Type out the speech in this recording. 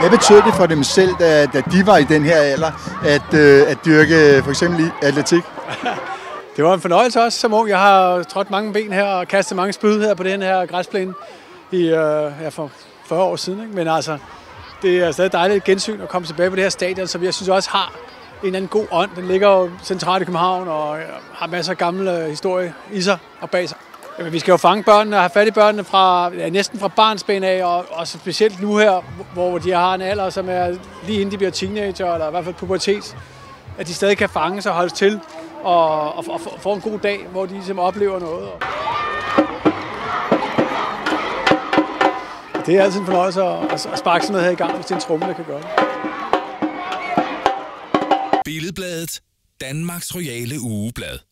Hvad betød det for dem selv, da, da de var i den her alder, at, øh, at dyrke for eksempel atletik? Det var en fornøjelse også som ung. Jeg har trådt mange ben her og kastet mange spyd her på den her græsplæne i, øh, ja, for 40 år siden. Ikke? Men altså, det er stadig dejligt gensyn at komme tilbage på det her stadion, som jeg synes også har en eller anden god ånd. Den ligger jo centralt i København og øh, har masser af gamle øh, historie i sig og bag sig. Jamen, vi skal jo fange børnene og have fat i børnene fra, ja, næsten fra barnsben af, og, og specielt nu her, hvor de har en alder, som er lige inden de bliver teenager, eller i hvert fald pubertet, at de stadig kan fange sig og holde til, og, og, og få en god dag, hvor de ligesom oplever noget. Det er altid en fornøjelse at, at sparke sådan noget her i gang, hvis det er en tromme, der kan gøre det. Billedbladet. Danmarks Royale Ugeblad.